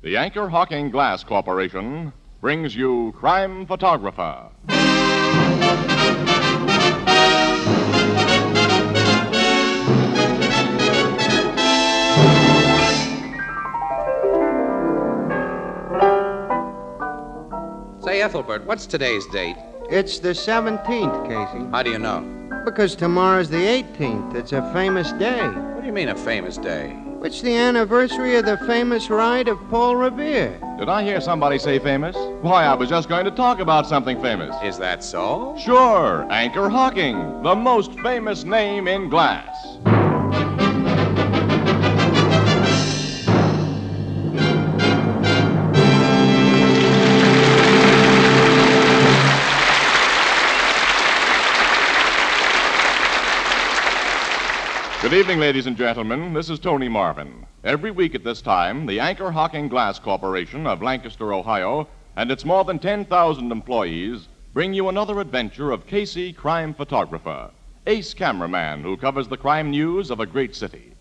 The Anchor Hocking Glass Corporation brings you Crime Photographer. Say, Ethelbert, what's today's date? It's the 17th, Casey. How do you know? Because tomorrow's the 18th. It's a famous day. What do you mean, a famous day? It's the anniversary of the famous ride of Paul Revere. Did I hear somebody say famous? Why, I was just going to talk about something famous. Is that so? Sure, Anchor Hocking, the most famous name in glass. Good evening, ladies and gentlemen. This is Tony Marvin. Every week at this time, the Anchor Hocking Glass Corporation of Lancaster, Ohio, and its more than 10,000 employees bring you another adventure of Casey, crime photographer, ace cameraman who covers the crime news of a great city.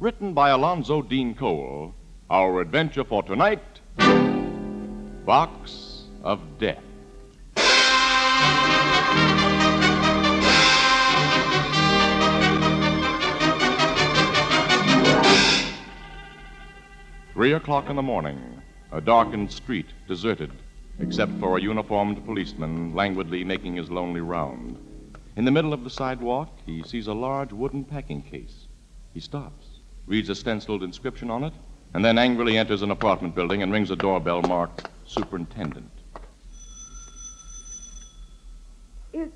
Written by Alonzo Dean Cole, our adventure for tonight Box of Death. Three o'clock in the morning. A darkened street, deserted, except for a uniformed policeman languidly making his lonely round. In the middle of the sidewalk, he sees a large wooden packing case. He stops, reads a stenciled inscription on it, and then angrily enters an apartment building and rings a doorbell marked Superintendent. Is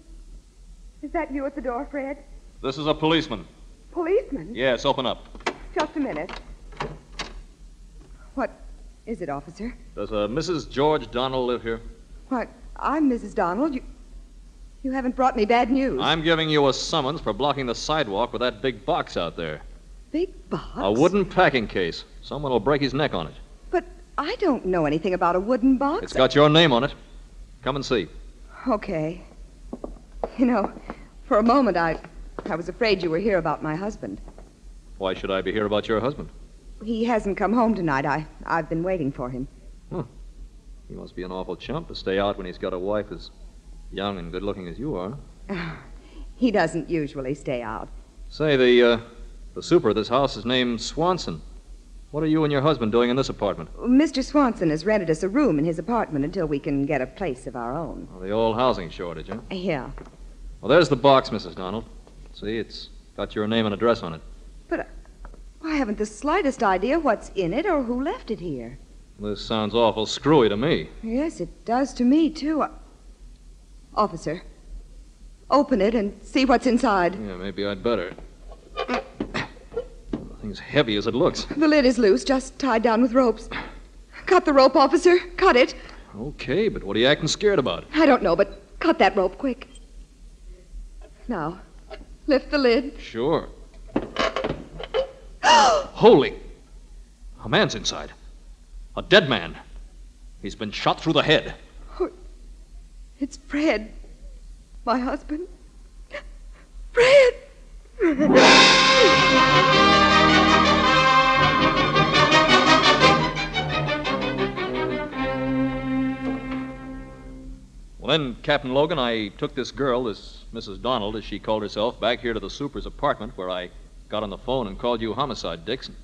is that you at the door, Fred? This is a policeman. Policeman? Yes, open up. Just a minute. Is it, officer? Does uh, Mrs. George Donald live here? What? I'm Mrs. Donald. You you haven't brought me bad news. I'm giving you a summons for blocking the sidewalk with that big box out there. Big box. A wooden packing case. Someone will break his neck on it. But I don't know anything about a wooden box. It's got your name on it. Come and see. Okay. You know, for a moment I I was afraid you were here about my husband. Why should I be here about your husband? He hasn't come home tonight. I I've been waiting for him. Huh. He must be an awful chump to stay out when he's got a wife as young and good looking as you are. He doesn't usually stay out. Say, the, uh, the super of this house is named Swanson. What are you and your husband doing in this apartment? Mr. Swanson has rented us a room in his apartment until we can get a place of our own. Oh, the old housing shortage, huh? Yeah. Well, there's the box, Mrs. Donald. See, it's got your name and address on it. I haven't the slightest idea what's in it or who left it here. This sounds awful screwy to me. Yes, it does to me, too. I- Officer, open it and see what's inside. Yeah, maybe I'd better. The thing's heavy as it looks. The lid is loose, just tied down with ropes. Cut the rope, officer. Cut it. Okay, but what are you acting scared about? I don't know, but cut that rope quick. Now, lift the lid. Sure. Holy! A man's inside. A dead man. He's been shot through the head. Oh, It's Fred, my husband. Fred! Well, then, Captain Logan, I took this girl, this Mrs. Donald, as she called herself, back here to the super's apartment where I got on the phone and called you homicide, Dixon.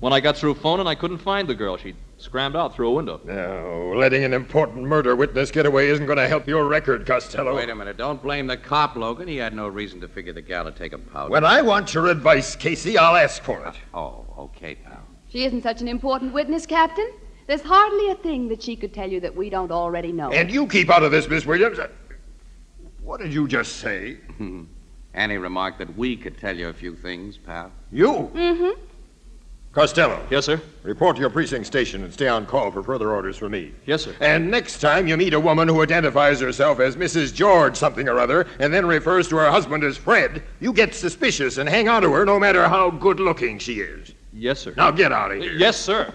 When I got through phoning, I couldn't find the girl. She'd scrammed out through a window. No, letting an important murder witness get away isn't going to help your record, Costello. Wait a minute. Don't blame the cop, Logan. He had no reason to figure the gal would take a powder. When I want your advice, Casey, I'll ask for it. Oh, okay, pal. She isn't such an important witness, Captain. There's hardly a thing that she could tell you that we don't already know. And you keep out of this, Miss Williams. What did you just say? Annie remarked that we could tell you a few things, pal. You? Mm-hmm. Costello. Yes, sir. Report to your precinct station and stay on call for further orders from me. Yes, sir. And next time you meet a woman who identifies herself as Mrs. George something or other and then refers to her husband as Fred, you get suspicious and hang on to her no matter how good looking she is. Yes, sir. Now get out of here. Yes, sir.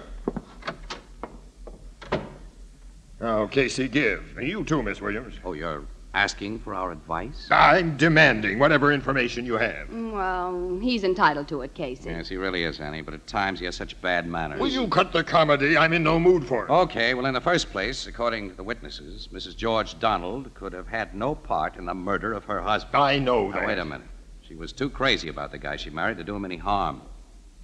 Now, Casey, give. And you too, Miss Williams. Oh, you're Asking for our advice? I'm demanding whatever information you have. Mm, well, he's entitled to it, Casey. Yes, he really is, Annie, but at times he has such bad manners. Will you cut the comedy? I'm in no mood for it. Okay, well, in the first place, according to the witnesses, Mrs. George Donald could have had no part in the murder of her husband. I know that. Now, wait a minute. She was too crazy about the guy she married to do him any harm.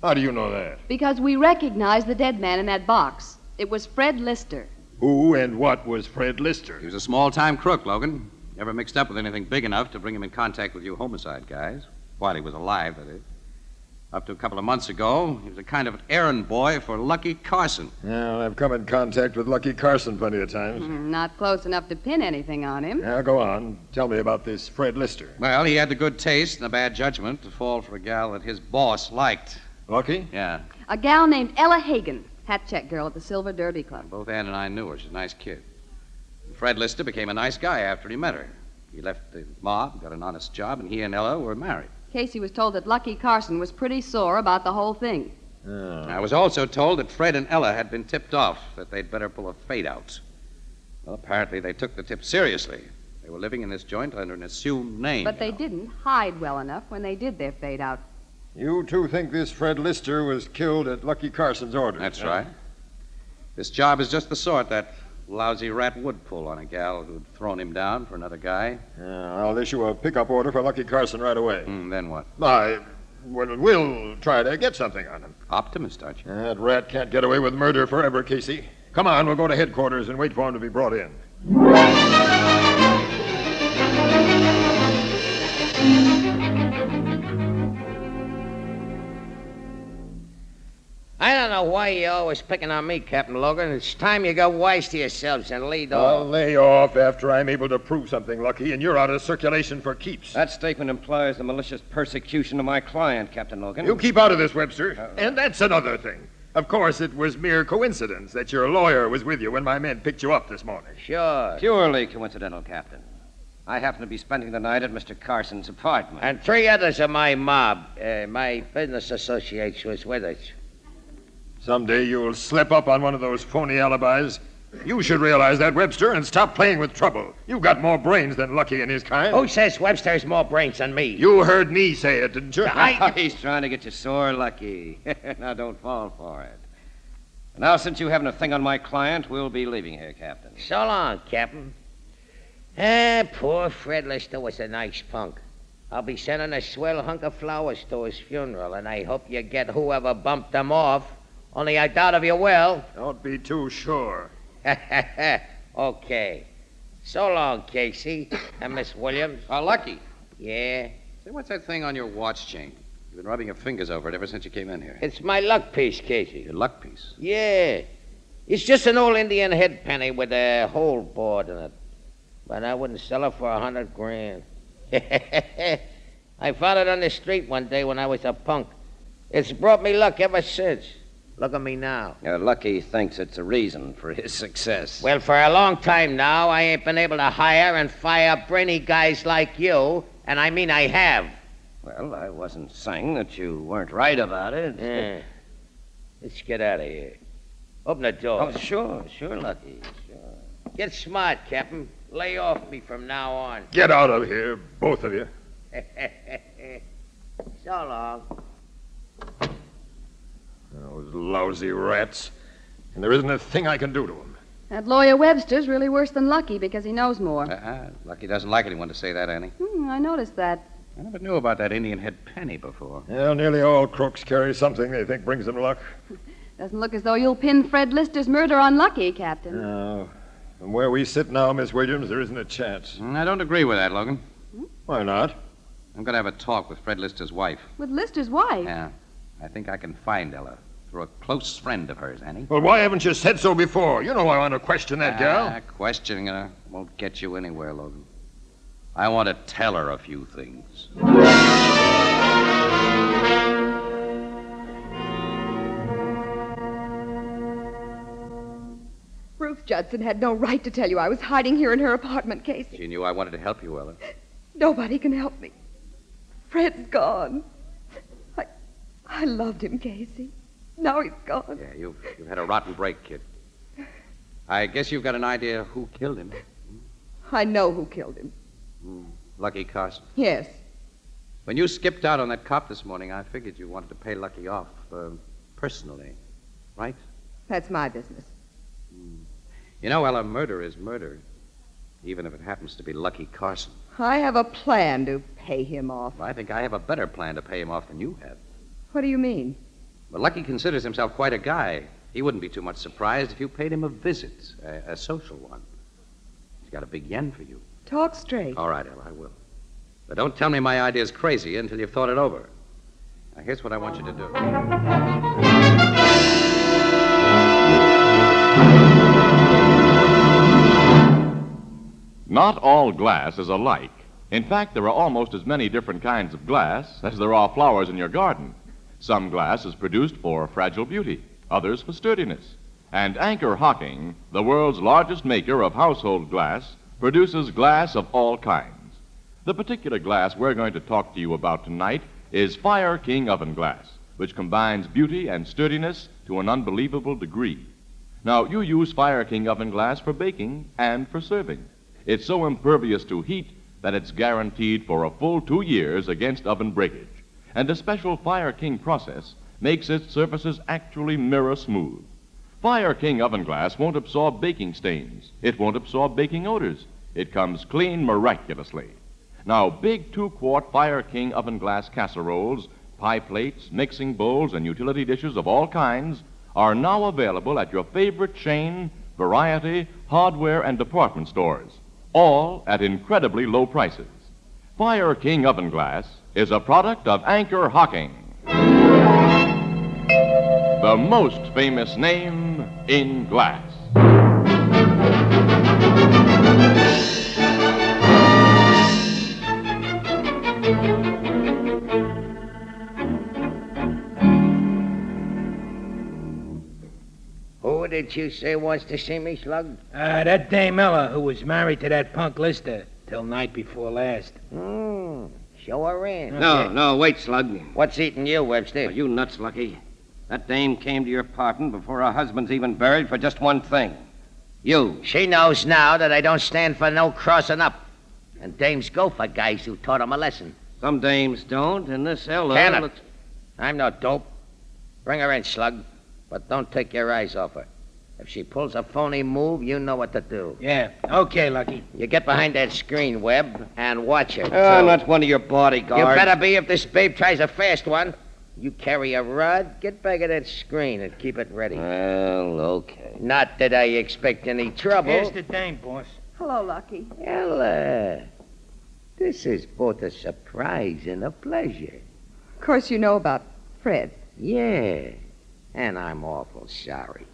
How do you know that? Because we recognize the dead man in that box. It was Fred Lister. Who and what was Fred Lister? He was a small time crook, Logan. Never mixed up with anything big enough to bring him in contact with you homicide guys. While he was alive, that is. Up to a couple of months ago, he was a kind of errand boy for Lucky Carson. Well, I've come in contact with Lucky Carson plenty of times. Hmm, Not close enough to pin anything on him. Now, go on. Tell me about this Fred Lister. Well, he had the good taste and the bad judgment to fall for a gal that his boss liked. Lucky? Yeah, A gal named Ella Hagen, hat check girl at the Silver Derby Club. both Ann and I knew her. She's a nice kid. Fred Lister became a nice guy after he met her. He left the mob, got an honest job, and he and Ella were married. Casey was told that Lucky Carson was pretty sore about the whole thing. Oh. I was also told that Fred and Ella had been tipped off that they'd better pull a fade out. Well, apparently they took the tip seriously. They were living in this joint under an assumed name. But they know. didn't hide well enough when they did their fade out. You two think this Fred Lister was killed at Lucky Carson's orders? That's huh? right. This job is just the sort that lousy rat would pull on a gal who'd thrown him down for another guy. Yeah, I'll issue a pickup order for Lucky Carson right away. Hmm, then what? I, well, we'll try to get something on him. Optimist, aren't you? That rat can't get away with murder forever, Casey. Come on, we'll go to headquarters and wait for him to be brought in. Know why you're always picking on me, Captain Logan. It's time you got wise to yourselves and lead off. I'll lay off after I'm able to prove something, Lucky, and you're out of circulation for keeps. That statement implies the malicious persecution of my client, Captain Logan. You keep out of this, Webster. And that's another thing. Of course, it was mere coincidence that your lawyer was with you when my men picked you up this morning. Sure. Purely coincidental, Captain. I happen to be spending the night at Mr. Carson's apartment. And three others of my mob, uh, my business associates, was with us. Someday you'll slip up on one of those phony alibis. You should realize that, Webster, and stop playing with trouble. You've got more brains than Lucky and his kind. Who says Webster has more brains than me? You heard me say it, didn't you? I- He's trying to get you sore, Lucky. now, don't fall for it. Now, since you haven't a thing on my client, we'll be leaving here, Captain. So long, Captain. Ah, poor Fred Lister was a nice punk. I'll be sending a swell hunk of flowers to his funeral, and I hope you get whoever bumped them off. Only I doubt if you will. Don't be too sure. okay. So long, Casey. And Miss Williams. Uh, Lucky. Yeah? Say, what's that thing on your watch chain? You've been rubbing your fingers over it ever since you came in here. It's my luck piece, Casey. Your luck piece. Yeah. It's just an old Indian head penny with a hole bored in it. But I wouldn't sell it for a hundred grand. I found it on the street one day when I was a punk. It's brought me luck ever since. Look at me now. Uh, Lucky thinks it's a reason for his success. Well, for a long time now, I ain't been able to hire and fire brainy guys like you, and I mean I have. Well, I wasn't saying that you weren't right about it. Yeah. Let's get out of here. Open the door. Oh, sure, sure, Lucky. sure. Get smart, Captain. Lay off me from now on. Get out of here, both of you. so long. Those lousy rats. And there isn't a thing I can do to them. That lawyer Webster's really worse than Lucky because he knows more. Uh-uh. Lucky doesn't like anyone to say that, Annie. Hmm, I noticed that. I never knew about that Indian head penny before. Well, nearly all crooks carry something they think brings them luck. Doesn't look as though you'll pin Fred Lister's murder on Lucky, Captain. No. From where we sit now, Miss Williams, there isn't a chance. Mm, I don't agree with that, Logan. Why not? I'm going to have a talk with Fred Lister's wife. With Lister's wife. Yeah. I think I can find Ella through a close friend of hers, Annie. Well, why haven't you said so before? You know I want to question that gal. Ah, questioning her won't get you anywhere, Logan. I want to tell her a few things. Ruth Judson had no right to tell you I was hiding here in her apartment, Casey. She knew I wanted to help you, Ella. Nobody can help me. Fred's gone. I, loved him, Casey. Now he's gone. Yeah, you've, you've had a rotten break, kid. I guess you've got an idea who killed him. I know who killed him. Lucky Carson. Yes. When you skipped out on that cop this morning, I figured you wanted to pay Lucky off uh, personally, right? That's my business. You know, Ella, murder is murder, even if it happens to be Lucky Carson. I have a plan to pay him off. I think I have a better plan to pay him off than you have. What do you mean? Well, Lucky considers himself quite a guy. He wouldn't be too much surprised if you paid him a visit, a, a social one. He's got a big yen for you. Talk straight. All right, Ella, I will. But don't tell me my idea's crazy until you've thought it over. Now, here's what I want you to do. Not all glass is alike. In fact, there are almost as many different kinds of glass as there are flowers in your garden. Some glass is produced for fragile beauty, others for sturdiness. And Anchor Hocking, the world's largest maker of household glass, produces glass of all kinds. The particular glass we're going to talk to you about tonight is Fire King oven glass, which combines beauty and sturdiness to an unbelievable degree. Now, you use Fire King oven glass for baking and for serving. It's so impervious to heat that it's guaranteed for a full two years against oven breakage. And a special Fire King process makes its surfaces actually mirror smooth. Fire King oven glass won't absorb baking stains. It won't absorb baking odors. It comes clean miraculously. Now, big two quart Fire King oven glass casseroles, pie plates, mixing bowls, and utility dishes of all kinds are now available at your favorite chain, variety, hardware, and department stores, all at incredibly low prices. Fire King oven glass is a product of Anchor Hocking, the most famous name in glass. Who did you say wants to see me, Slug? Uh, that Dame Ella, who was married to that punk Lister till night before last. Hmm. Show her in. No, no, wait, Slug. What's eating you, Webster? Are you nuts, Lucky? That dame came to your apartment before her husband's even buried for just one thing. You. She knows now that I don't stand for no crossing up. And dames go for guys who taught 'em a lesson. Some dames don't, and this Ella Can it? looks... I'm no dope. Bring her in, Slug. But don't take your eyes off her. If she pulls a phony move, you know what to do. Yeah, okay, Lucky. You get behind that screen, Webb, and watch her. Oh, I'm not one of your bodyguards. You better be if this babe tries a fast one. You carry a rod, get back of that screen and keep it ready. Well, okay. Not that I expect any trouble. Here's the dame, boss. Hello, Lucky. Ella, this is both a surprise and a pleasure. Of course, you know about Fred. Yeah, and I'm awful sorry.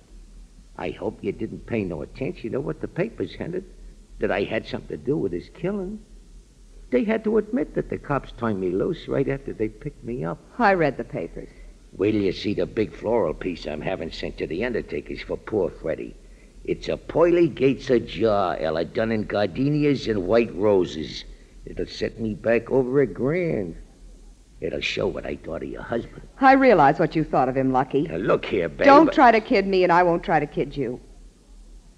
I hope you didn't pay no attention to what the papers hinted, that I had something to do with his killing. They had to admit that the cops turned me loose right after they picked me up. I read the papers. Wait till you see the big floral piece I'm having sent to the undertakers for poor Freddie. It's a Poily Gates jar, Ella, done in gardenias and white roses. It'll set me back over a grand. It'll show what I thought of your husband. I realize what you thought of him, Lucky. Now, look here, babe. Don't try to kid me, and I won't try to kid you.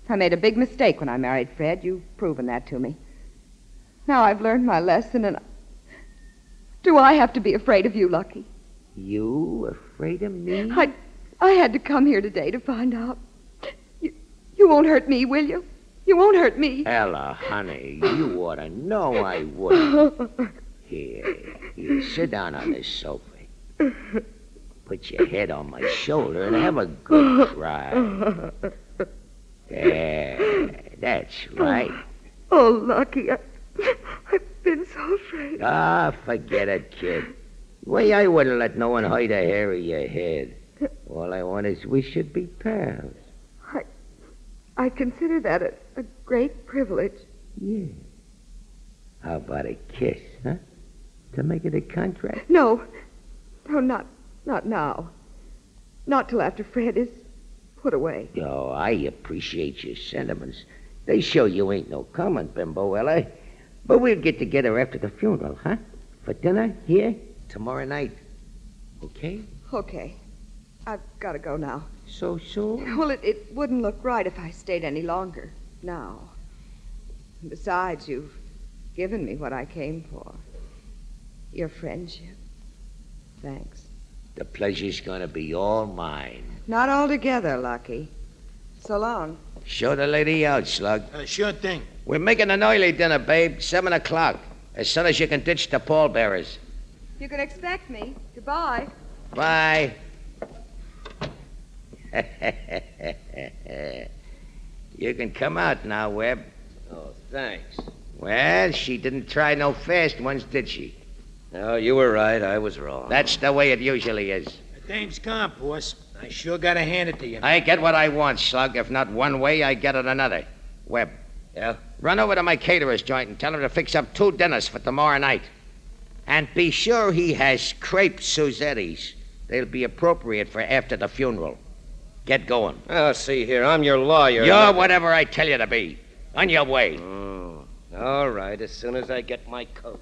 I made a big mistake when I married Fred. You've proven that to me. Now I've learned my lesson, and. Do I have to be afraid of you, Lucky? You afraid of me? I, I had to come here today to find out. You, you won't hurt me, will you? You won't hurt me. Ella, honey, you ought to know I wouldn't. Here, sit down on this sofa. Put your head on my shoulder and have a good cry. There, that's right. Oh, Lucky, I, I've been so afraid. Ah, forget it, kid. Why, I wouldn't let no one hide a hair of your head. All I want is we should be pals. I consider that a, a great privilege. Yeah. How about a kiss, huh? To make it a contract? No, no, not, not now. Not till after Fred is put away. Oh, I appreciate your sentiments. They show you ain't no common bimbo, Ella. But we'll get together after the funeral, huh? For dinner here tomorrow night. Okay? Okay. I've got to go now. So soon? Well, it, it wouldn't look right if I stayed any longer now. Besides, you've given me what I came for. Your friendship. Thanks. The pleasure's gonna be all mine. Not altogether, Lucky. So long. Show the lady out, Slug. Uh, sure thing. We're making an early dinner, babe. Seven o'clock. As soon as you can ditch the pallbearers. You can expect me. Goodbye. Bye. you can come out now, Webb. Oh, thanks. Well, she didn't try no fast ones, did she? No, you were right. I was wrong. That's the way it usually is. The dame's gone, boss. I sure gotta hand it to you. I get what I want, Slug. If not one way, I get it another. Webb. Yeah? Run over to my caterer's joint and tell him to fix up two dinners for tomorrow night. And be sure he has crepe Suzettis. They'll be appropriate for after the funeral. Get going. Oh, see here. I'm your lawyer. You're whatever I tell you to be. On your way. Oh, all right. As soon as I get my coat.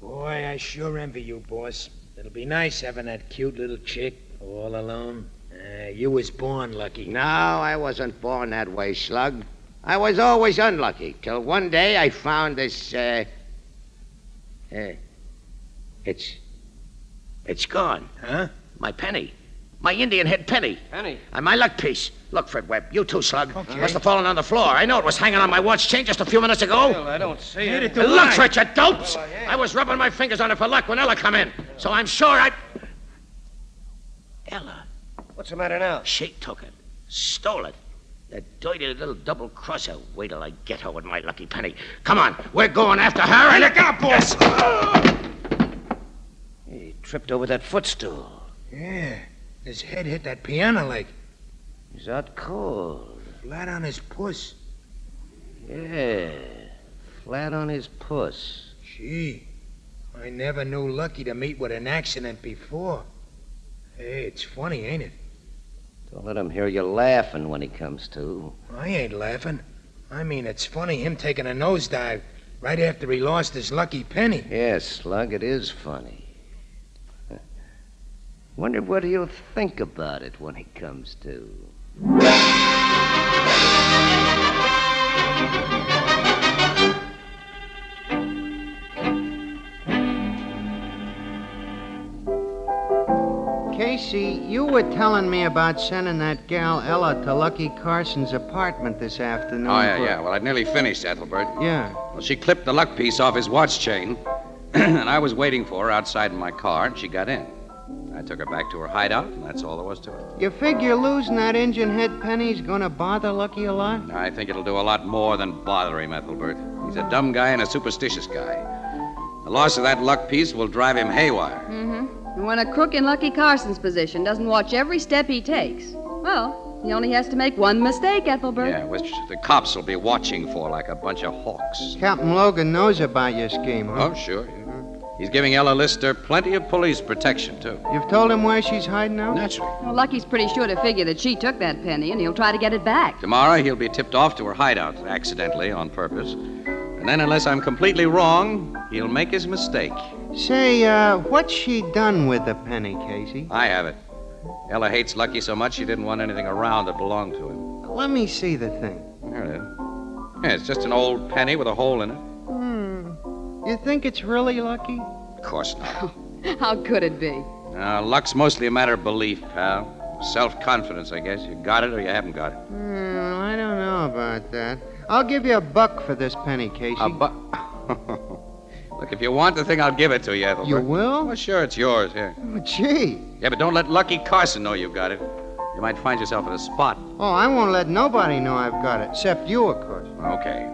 Boy, I sure envy you, boss. It'll be nice having that cute little chick all alone. Uh, you was born lucky. No, I wasn't born that way, Slug. I was always unlucky till one day I found this. Uh, uh, it's. It's gone. Huh? My penny. My Indian head penny. Penny. And my luck piece. Look, Fred Webb. You too, Slug. Okay. Must have fallen on the floor. I know it was hanging on my watch chain just a few minutes ago. Well, I don't see it. it to Look lie. for you dopes! Well, I. I was rubbing my fingers on it for luck when Ella come in. So I'm sure I. Ella, What's the matter now? she took it. Stole it. That dirty little double crosser. Wait till I get her with my lucky penny. Come on, we're going after her. And look out, boss! He tripped over that footstool. Yeah. His head hit that piano leg. He's out cold. Flat on his puss. Yeah. Flat on his puss. Gee, I never knew Lucky to meet with an accident before. Hey, it's funny, ain't it? Don't let him hear you laughing when he comes to. I ain't laughing. I mean, it's funny him taking a nosedive right after he lost his lucky penny. Yes, Slug, it is funny. Wonder what he'll think about it when he comes to. Casey, you were telling me about sending that gal Ella to Lucky Carson's apartment this afternoon. Oh, yeah, for- yeah. Well, I'd nearly finished, Ethelbert. Yeah. Well, she clipped the luck piece off his watch chain, and I was waiting for her outside in my car, and she got in. I took her back to her hideout, and that's all there was to it. You figure losing that engine head penny's gonna bother Lucky a lot? I think it'll do a lot more than bother him, Ethelbert. He's a dumb guy and a superstitious guy. The loss of that luck piece will drive him haywire. Mm-hmm. And when a crook in Lucky Carson's position doesn't watch every step he takes, well, he only has to make one mistake, Ethelbert. Yeah, which the cops will be watching for like a bunch of hawks. Captain Logan knows about your scheme, huh? Oh, sure. Yeah. He's giving Ella Lister plenty of police protection, too. You've told him where she's hiding out? Naturally. Well, Lucky's pretty sure to figure that she took that penny, and he'll try to get it back. Tomorrow he'll be tipped off to her hideout, accidentally, on purpose. And then, unless I'm completely wrong, he'll make his mistake. Say, uh, what's she done with the penny, Casey? I have it. Ella hates Lucky so much she didn't want anything around that belonged to him. Let me see the thing. There it is. Yeah, it's just an old penny with a hole in it. You think it's really Lucky? Of course not. How could it be? Uh, luck's mostly a matter of belief, pal. Self confidence, I guess. You got it or you haven't got it. Hmm, I don't know about that. I'll give you a buck for this penny, Casey. A bu- Look, if you want the thing, I'll give it to you, Ethelbert. You will? Well, sure, it's yours. Here. Oh, gee. Yeah, but don't let Lucky Carson know you've got it. You might find yourself in a spot. Oh, I won't let nobody know I've got it, except you, of course. Okay.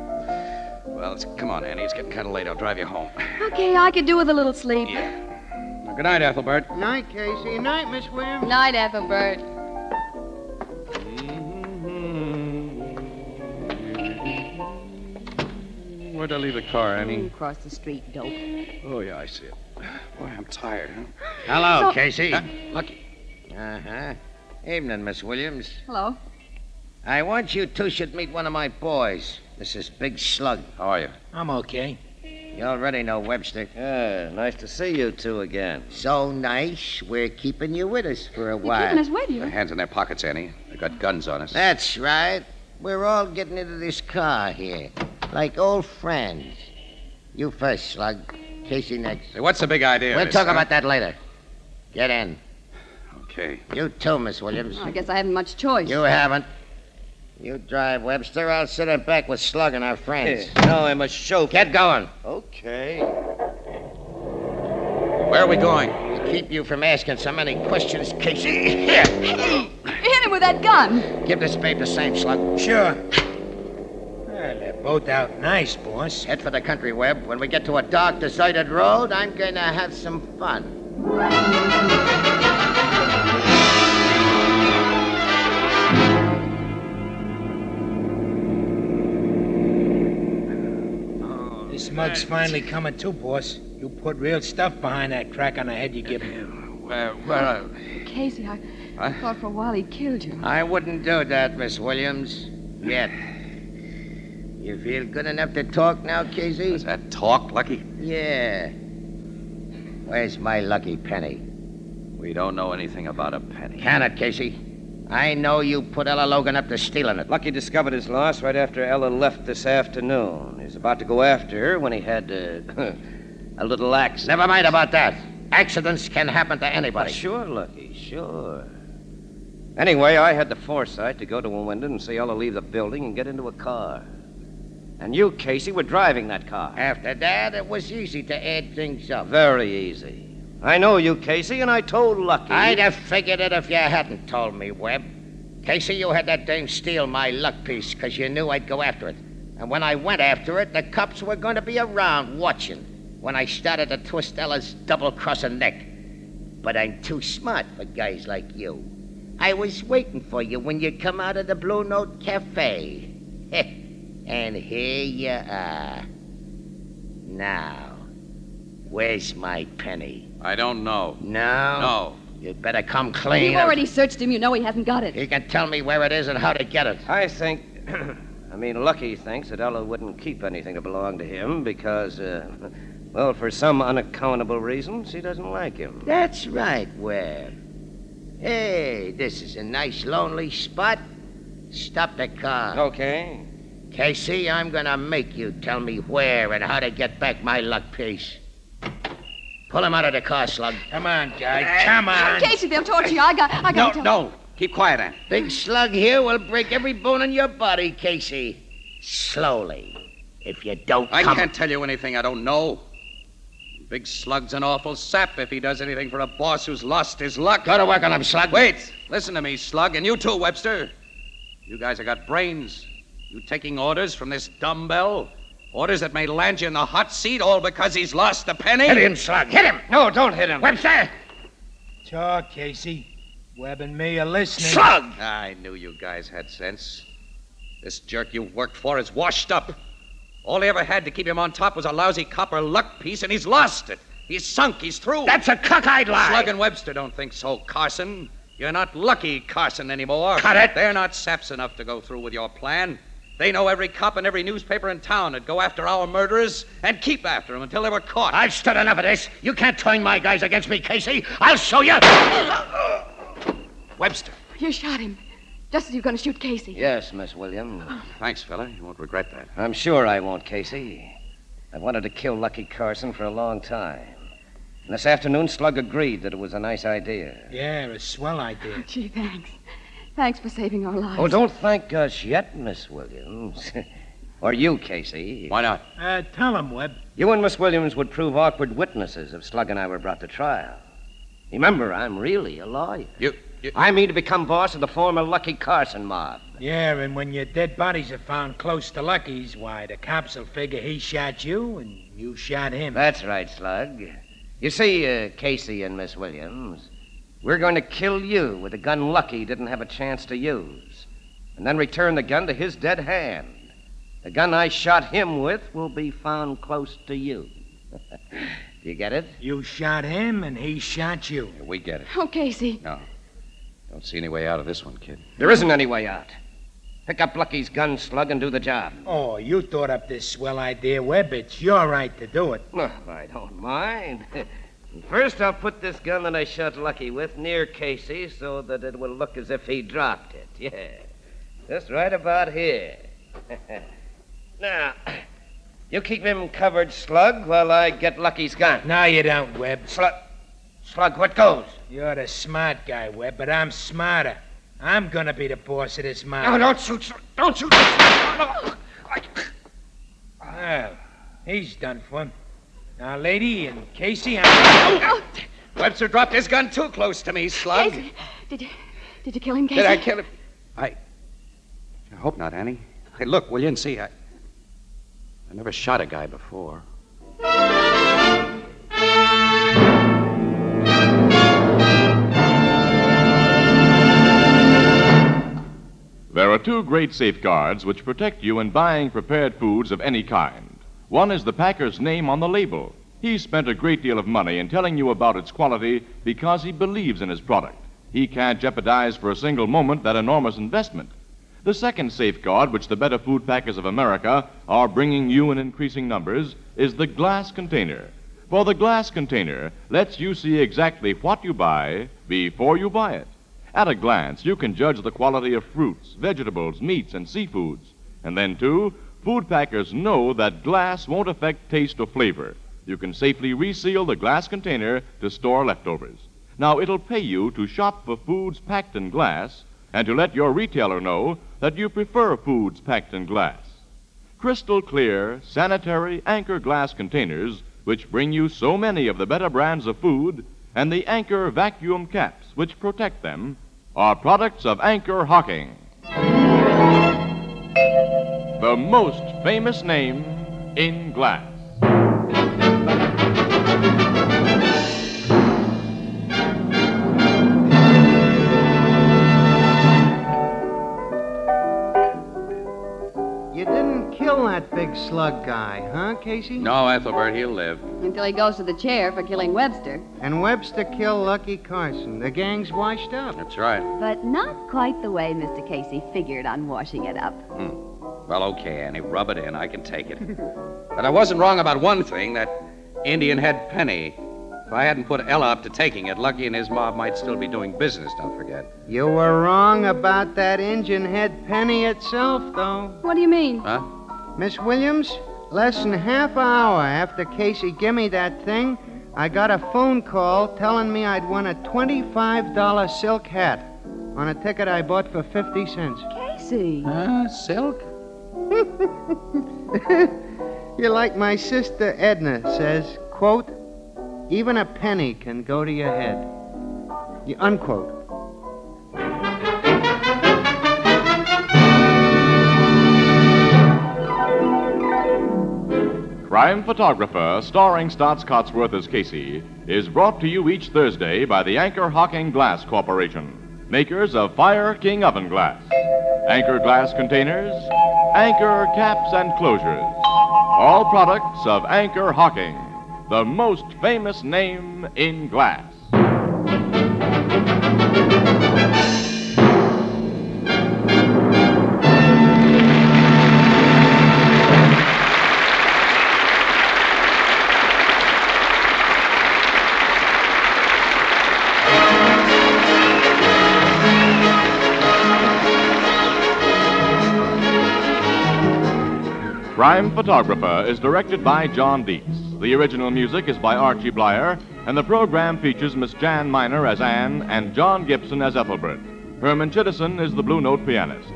Well, it's, come on, Annie. It's getting kind of late. I'll drive you home. Okay, I could do with a little sleep. Yeah. Well, good night, Ethelbert. Night, Casey. Night, Miss Williams. Night, Ethelbert. Where'd I leave the car, Annie? Across the street, dope. Oh, yeah, I see it. Boy, I'm tired, huh? Hello, So- Casey. Huh? Lucky. Uh huh. Evening, Miss Williams. Hello. I want you two should meet one of my boys. This is Big Slug. How are you? I'm okay. You already know Webster. Yeah, nice to see you two again. So nice, we're keeping you with us for a You're while. keeping us with Their you. hands in their pockets, Annie. They got guns on us. That's right. We're all getting into this car here, like old friends. You first, Slug. Casey next. Hey, what's the big idea? We'll this, talk huh? about that later. Get in. Okay. You too, Miss Williams. I guess I haven't much choice. You haven't. You drive, Webster. I'll sit in back with Slug and our friends. no, I'm a chauffeur. Get going. Okay. Where are we going? To keep you from asking so many questions, Casey. Here. Hit him with that gun. Give this babe the same, Slug. Sure. Well, they're both out nice, boss. Head for the country, Webb. When we get to a dark, deserted road, I'm going to have some fun. Mug's finally coming to, boss. You put real stuff behind that crack on the head you give him. Where, where? Casey, I, I Huh? thought for a while he killed you. I wouldn't do that, Miss Williams. Yet. You feel good enough to talk now, Casey? Is that talk, Lucky? Yeah. Where's my lucky penny? We don't know anything about a penny. Can it, Casey? I know you put Ella Logan up to stealing it. Lucky discovered his loss right after Ella left this afternoon. He was about to go after her when he had uh, a little accident. Never mind about that. Accidents can happen to anybody. Sure, Lucky, sure. Anyway, I had the foresight to go to a window and see Ella leave the building and get into a car. And you, Casey, were driving that car. After that, it was easy to add things up. Very easy. I know you, Casey, and I told Lucky. I'd have figured it if you hadn't told me, Webb. Casey, you had that dame steal my luck piece because you knew I'd go after it. And when I went after it, the cops were going to be around watching when I started to twist Ella's double crossing neck. But I'm too smart for guys like you. I was waiting for you when you come out of the Blue Note Cafe. and here you are. Now, where's my penny? I don't know. No? No. You'd better come clean. You've already searched him. You know he hasn't got it. He can tell me where it is and how to get it. I think, I mean, Lucky thinks that Ella wouldn't keep anything that belonged to him because, uh, well, for some unaccountable reason, she doesn't like him. That's right, Webb. Hey, this is a nice lonely spot. Stop the car. Okay. Casey, I'm gonna make you tell me where and how to get back my luck piece. Pull him out of the car, Slug. Come on, guy. Come on. Casey, they'll torture you. I got. I No, got. to tell- no. Keep quiet, Ann. Big Slug here will break every bone in your body, Casey. Slowly. If you don't I come... can't tell you anything I don't know. Big Slug's an awful sap if he does anything for a boss who's lost his luck. Go to work on him, Slug. Wait. Listen to me, Slug, and you too, Webster. You guys have got brains. You taking orders from this dumbbell? Orders that may land you in the hot seat all because he's lost a penny? Hit him, Slug. Hit him. No, don't hit him. Webster! Talk, Casey. Webb and me are listening. Slug! I knew you guys had sense. This jerk you've worked for is washed up. All he ever had to keep him on top was a lousy copper luck piece, and he's lost it. He's sunk. He's through. That's a cockeyed lie. Slug and Webster don't think so, Carson. You're not lucky, Carson, anymore. Cut it. They're not saps enough to go through with your plan. They know every cop and every newspaper in town would go after our murderers and keep after them until they were caught. I've stood enough of this. You can't turn my guys against me, Casey. I'll show you. Webster. You shot him. Just as you're going to shoot Casey. Yes, Miss Williams. Thanks, fella. You won't regret that. I'm sure I won't, Casey. I've wanted to kill Lucky Carson for a long time. And this afternoon, Slug agreed that it was a nice idea. Yeah, a swell idea. Gee, thanks. Thanks for saving our lives. Oh, don't thank us yet, Miss Williams. or you, Casey. Why not? Uh, tell him, Webb. You and Miss Williams would prove awkward witnesses if Slug and I were brought to trial. Remember, I'm really a lawyer. You, you I mean to become boss of the former Lucky Carson mob. Yeah, and when your dead bodies are found close to Lucky's, why, the cops will figure he shot you and you shot him. That's right, Slug. You see, uh, Casey and Miss Williams, we're going to kill you with a gun Lucky didn't have a chance to use, and then return the gun to his dead hand. The gun I shot him with will be found close to you. Do you get it? You shot him and he shot you. we get it. Oh, Casey. No. Don't see any way out of this one, kid. There isn't any way out. Pick up Lucky's gun, Slug, and do the job. Oh, you thought up this swell idea, Webb. It's your right to do it. Well, I don't mind. First, I'll put this gun that I shot Lucky with near Casey so that it will look as if he dropped it. Yeah. Just right about here. now, You keep him covered, Slug, while I get Lucky's gun. No, you don't, Webb. Slug. Slug, what goes? You're the smart guy, Webb, but I'm smarter. I'm gonna be the boss of this mountain. No, don't shoot. Slug. Don't shoot. No. Well, he's done for. Now, lady and Casey, I'm. Oh, oh. Webster dropped his gun too close to me, Slug. Casey, did you, did you kill him, Casey? Did I kill him? I. I hope not, Annie. Hey, look, will you and see? I. I never shot a guy before. There are two great safeguards which protect you in buying prepared foods of any kind. One is the packer's name on the label. He spent a great deal of money in telling you about its quality because he believes in his product. He can't jeopardize for a single moment that enormous investment. The second safeguard, which the Better Food Packers of America are bringing you in increasing numbers, is the glass container. For the glass container lets you see exactly what you buy before you buy it. At a glance, you can judge the quality of fruits, vegetables, meats, and seafoods. And then, too, food packers know that glass won't affect taste or flavor. You can safely reseal the glass container to store leftovers. Now, it'll pay you to shop for foods packed in glass and to let your retailer know that you prefer foods packed in glass. Crystal clear, sanitary Anchor glass containers, which bring you so many of the better brands of food, and the Anchor vacuum caps, which protect them, are products of Anchor Hocking. The most famous name in glass. You didn't kill that big slug guy, huh, Casey? No, Ethelbert, he'll live. Until he goes to the chair for killing Webster. And Webster killed Lucky Carson. The gang's washed up. That's right. But not quite the way Mr. Casey figured on washing it up. Hmm. Well, okay, Annie, rub it in. I can take it. but I wasn't wrong about one thing that Indian head penny. If I hadn't put Ella up to taking it, Lucky and his mob might still be doing business, don't forget. You were wrong about that engine head penny itself, though. What do you mean? Huh? Miss Williams, less than half an hour after Casey gimme that thing, I got a phone call telling me I'd won a $25 silk hat on a ticket I bought for 50 cents. Casey. Huh? Silk? You're like my sister Edna says, quote, even a penny can go to your head. You, unquote. Crime Photographer, starring Staats Cotsworth as Casey, is brought to you each Thursday by the Anchor Hocking Glass Corporation, makers of Fire King Oven Glass, Anchor Glass Containers, Anchor Caps and Closures. All products of Anchor Hocking, the most famous name in glass. Crime Photographer is directed by John Dietz. The original music is by Archie Bleyer, and the program features Miss Jan Miner as Anne and John Gibson as Ethelbert. Herman Chittison is the Blue Note pianist.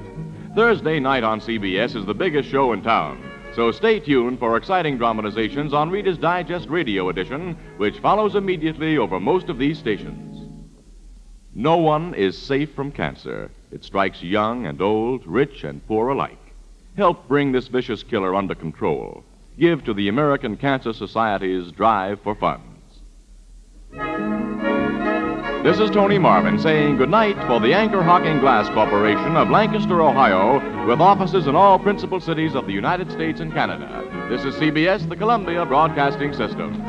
Thursday night on CBS is the biggest show in town, so stay tuned for exciting dramatizations on Reader's Digest Radio Edition, which follows immediately over most of these stations. No one is safe from cancer. It strikes young and old, rich and poor alike. Help bring this vicious killer under control. Give to the American Cancer Society's Drive for Funds. This is Tony Marvin saying goodnight for the Anchor Hocking Glass Corporation of Lancaster, Ohio, with offices in all principal cities of the United States and Canada. This is CBS, the Columbia Broadcasting System.